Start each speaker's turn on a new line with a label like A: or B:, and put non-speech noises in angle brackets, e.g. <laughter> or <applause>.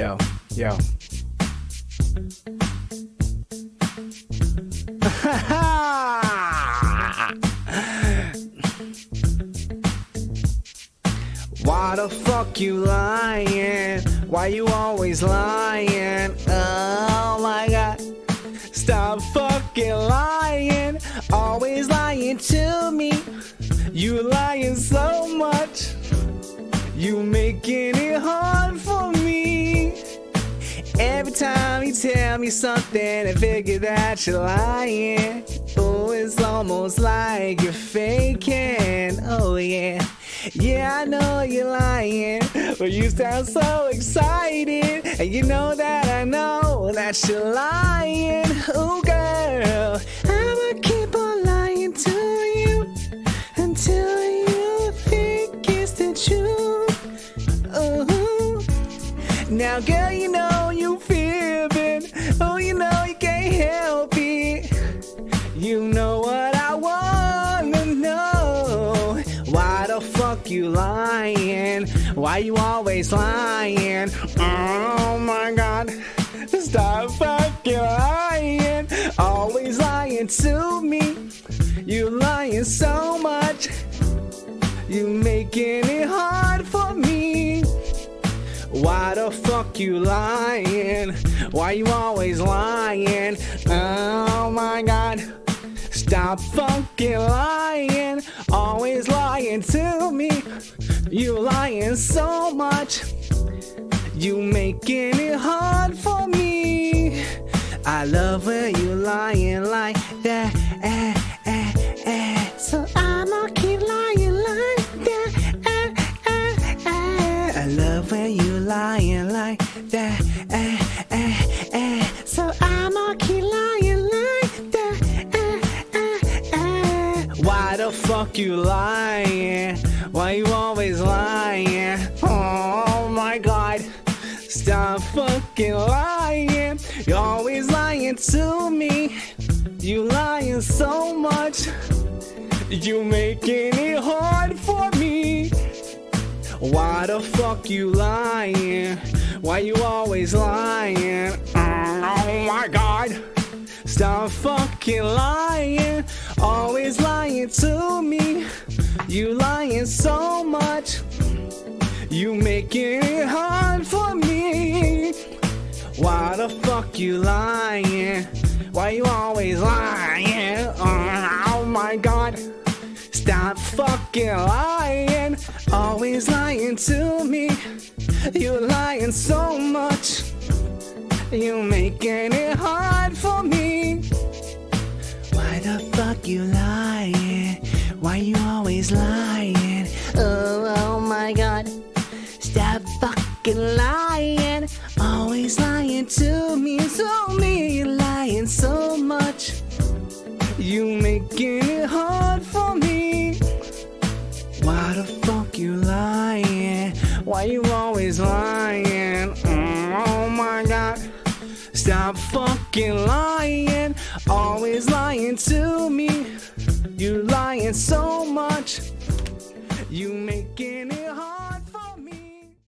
A: Yo, yo. <laughs> Why the fuck you lying? Why you always lying? Oh my god. Stop fucking lying. Always lying to me. You lying so much. You making it hard. Every time you tell me something, I figure that you're lying. Oh, it's almost like you're faking. Oh, yeah. Yeah, I know you're lying, but you sound so excited. And you know that I know that you're lying. Oh, girl, I'ma keep on lying to you until you think it's the truth. Oh, now, girl, you know you fibbing. Oh, you know you can't help it. You know what I wanna know. Why the fuck you lying? Why you always lying? Oh my god. Stop fucking lying. Always lying to me. You lying so much. You making it hard. Why the fuck you lying? Why you always lying? Oh my god. Stop fucking lying. Always lying to me. You lying so much. You making it hard for me. I love when you lying like like that. Eh, eh, eh. So I'ma keep lying like that. Eh, eh, eh. Why the fuck you lying? Why you always lying? Oh my god. Stop fucking lying. You're always lying to me. You lying so much. You making it hard for me. Why the fuck you lying? Why you always lying? Oh my god. Stop fucking lying. Always lying to me. You lying so much. You making it hard for me. Why the fuck you lying? Why you always lying? Oh my god. Stop fucking lying. Always lying to me. You lying so much. You're making it hard for me. Why the fuck you lying? Why you always lying? Oh, oh my god. Stop fucking lying. Always lying to me. To me, you lying so much. You're making it hard lying? Mm, oh my god. Stop fucking lying. Always lying to me. You're lying so much. You making it.